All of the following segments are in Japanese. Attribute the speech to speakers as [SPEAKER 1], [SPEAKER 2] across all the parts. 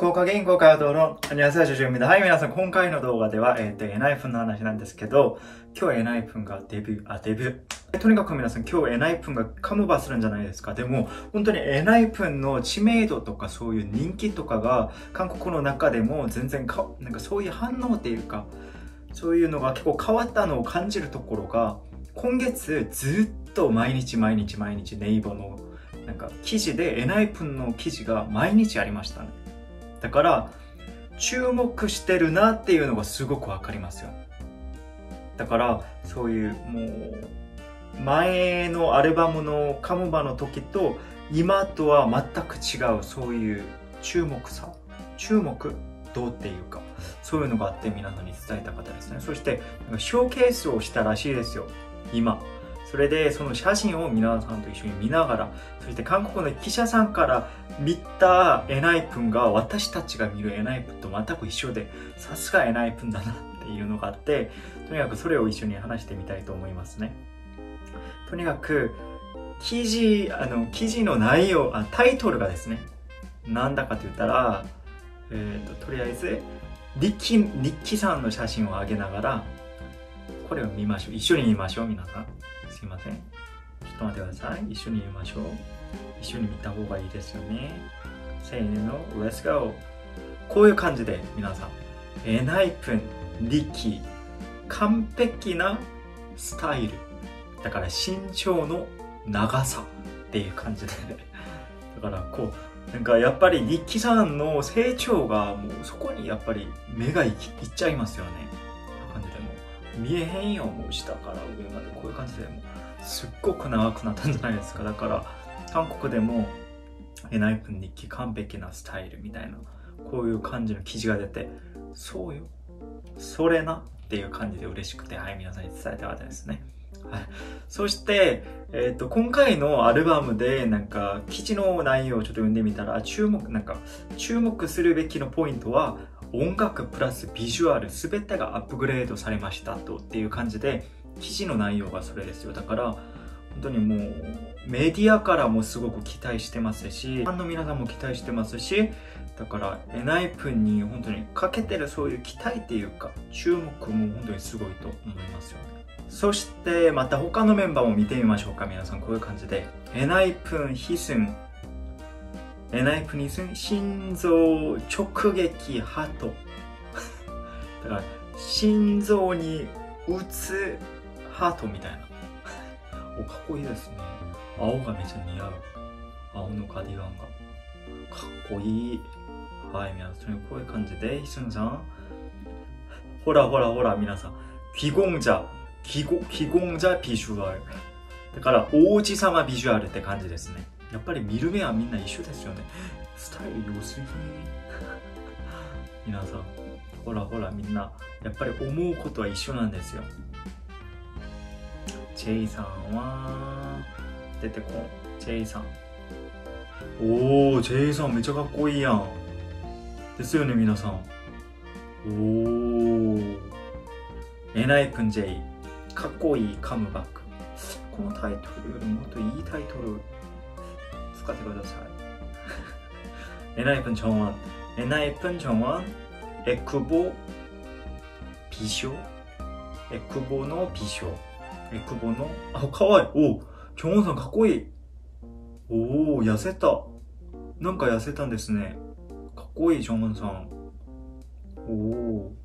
[SPEAKER 1] 福岡銀行から道路、アニュアセシュはい、皆さん、今回の動画では、えっ、ー、と、エナイフンの話なんですけど、今日エナイフンがデビュー、あ、デビュー。とにかく皆さん、今日エナイフンがカムバするんじゃないですか。でも、本当にエナイフンの知名度とかそういう人気とかが、韓国の中でも全然か、なんかそういう反応っていうか、そういうのが結構変わったのを感じるところが、今月ずっと毎日毎日毎日ネイバーのなんか記事でエナイプンの記事が毎日ありましたね。だから注目してるなっていうのがすごくわかりますよ。だからそういうもう前のアルバムのカムバの時と今とは全く違うそういう注目さ注目度っていうかそういうのがあって皆さんに伝えた方ですね。そしてショーケースをしたらしいですよ。今。それでその写真を皆さんと一緒に見ながらそして韓国の記者さんから見たエナイプンが私たちが見るエナイプンと全く一緒でさすがエナイプンだなっていうのがあってとにかくそれを一緒に話してみたいと思いますね。とにかく記事あの記事の内容あタイトルがですねなんだかと言ったら、えーと、とりあえず日記日記さんの写真を上げながらこれを見ましょう。一緒に見ましょう皆さん。すいません。ちょっと待ってください。一緒に見ましょう。一緒に見た方がいいですよね。せーの。Let's go こういう感じで皆さん。エナイプン力完璧なスタイル。だから身長の長さっていう感じで。だからこうなんかやっぱり日記さんの成長がもうそこにやっぱり目がいっちゃいますよね。見えへんよもう下から上までこういう感じでもすっごく長くなったんじゃないですか。だから韓国でもエナイプン日記完璧なスタイルみたいなこういう感じの記事が出てそうよ。それなっていう感じで嬉しくてはい皆さんに伝えた。かったですねはい、そして、えっ、ー、と、今回のアルバムで、なんか、記事の内容をちょっと読んでみたら、注目、なんか、注目するべきのポイントは、音楽プラスビジュアル、すべてがアップグレードされましたとっていう感じで、記事の内容がそれですよ。だから、本当にもうメディアからもすごく期待してますし、ファンの皆さんも期待してますし、だからエナイプンに本当にかけてるそういう期待っていうか、注目も本当にすごいと思いますよね。そしてまた他のメンバーも見てみましょうか。皆さんこういう感じで。エナイプン、ヒスン、ナイプニスン心臓直撃ハト だから心臓に打つハートみたいな。おかっこいいですね。青がめちゃ似合う。青のカディガンが。かっこいい。はい皆さんこういう感じでひすんさん。ほらほらほら皆さん。気功者気功者ビジュアル。だから王子様ビジュアルって感じですね。やっぱり見る目はみんな一緒ですよね。スタイル良すぎ。皆さん、ほらほらみんな、やっぱり思うことは一緒なんですよ。J さんは出てこん。J さん。おお J さんめっちゃかっこいいやん。ですよね皆さん。おおエナイプン J かっこいいカムバック。このタイトルよりもっといいタイトル使ってくださいエナイプン정원エナイプン정원エクボ美少エクボの美少え、久保のあ、かわいい。おキョンさんかっこいい。おお痩せた。なんか痩せたんですね。かっこいい、ジョンさん。おお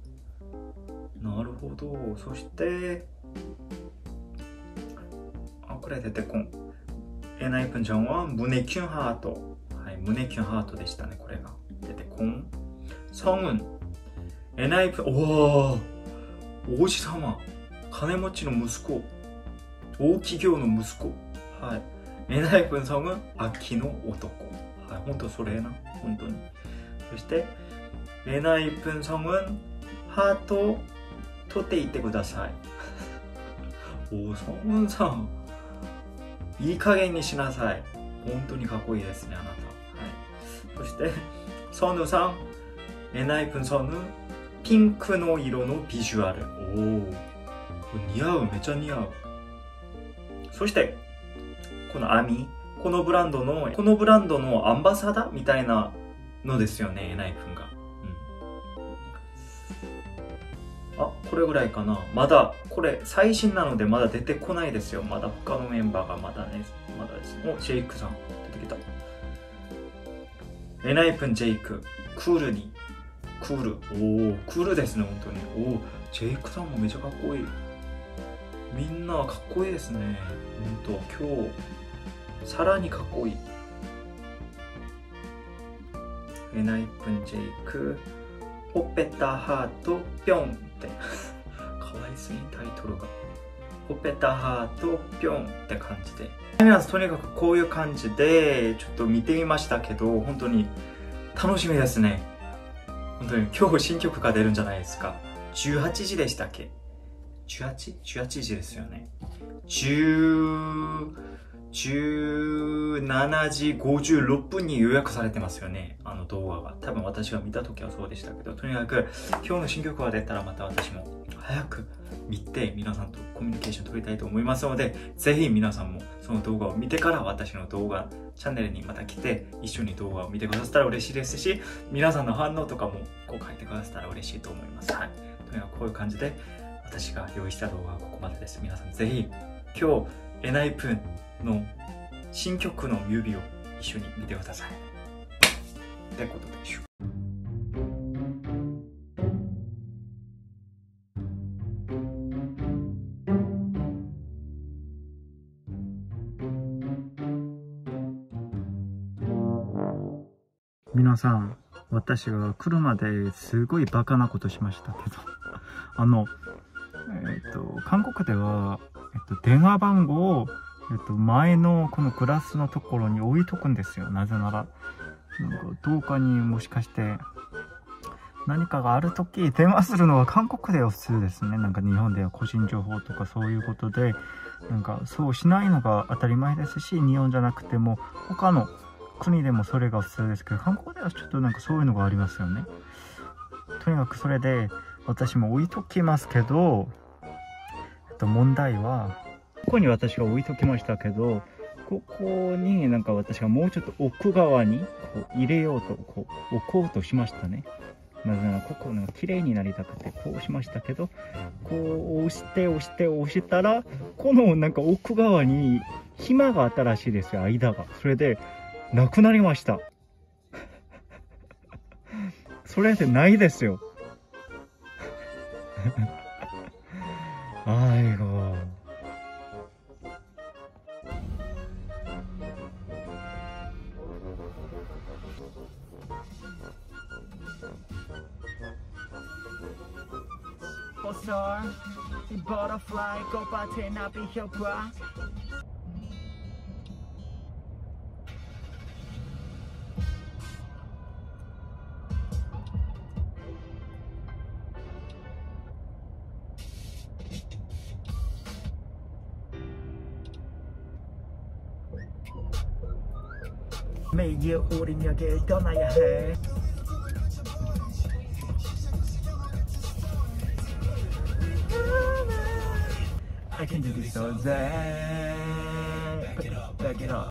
[SPEAKER 1] なるほど。そして、あ、これ出てこん。 エナイプンちゃんは胸キュンハート。はい、胸キュンハートでしたね、これが。出てこん。성은エナイプン、おお王子様。金持ちの息子。大企業の息子。はい。エナイプ성은秋の男。はい。本当それな。本当に。そして、エナイプ성은ハートを取っていってください。おー、성은さん。 いい加減にしなさい。本当にかっこいいですね、あなた。はい。そして、ソヌさん。エナイプソヌ。ピンクの色のビジュアル。おー。似合う、めちゃ似合う。そして、この網、このブランドの、このブランドのアンバサダーみたいなのですよね、エナイフンが。あ、これぐらいかな。まだ、これ最新なのでまだ出てこないですよ。まだ他のメンバーがまだね、まだです。お、ジェイクさん出てきた。エナイプンジェイク、クールに。クール。おお、クールですね、本当に。おお、ジェイクさんもめちゃかっこいい。みんなかっこいいですね。本当今日、さらにかっこいい。エナイプンジェイク、ほっぺたハート、ぴょんって。かわいすぎタイトルが。ほっぺたハート、ぴょんって感じで。とにかくこういう感じで、ちょっと見てみましたけど、本当に楽しみですね。本当に今日新曲が出るんじゃないですか。18時でしたっけ ?18?18 時ですよね。10、17時56分に予約されてますよね。あの動画が。多分私が見た時はそうでしたけど、とにかく今日の新曲が出たらまた私も早く見て皆さんとコミュニケーション取りたいと思いますので、ぜひ皆さんもその動画を見てから私の動画チャンネルにまた来て一緒に動画を見てくださったら嬉しいですし、皆さんの反応とかもこう書いてくださったら嬉しいと思います。はい。とにかくこういう感じで私が用意した動画はここまでです。皆さんぜひ今日エナイプンの新曲の指を一緒に見てください。ってことでしょ。皆さん私が来るまですごいバカなことしましたけど あのえっ、ー、と韓国では、えっと、電話番号を、えっと、前のこのグラスのところに置いとくんですよ。なぜなら。なんかどうかにもしかして何かがある時電話するのは韓国では普通ですね。なんか日本では個人情報とかそういうことでなんかそうしないのが当たり前ですし日本じゃなくても他の国でもそれが普通ですけど韓国ではちょっとなんかそういうのがありますよね。とにかくそれで私も置いときますけど、えっと、問題はここに私が置いときましたけどここになんか私がもうちょっと奥側にこう入れようとこう置こうとしましたね。なぜならここが綺麗になりたくてこうしましたけどこう押して押して押したらこのなんか奥側に暇があったらしいですよ間が。それでなくなりました。それでないですよ。あいご star butterfly 꽃밭에 나비 효과 每夜우린여길떠나야해 I can do this all day. Back it up. Back it up.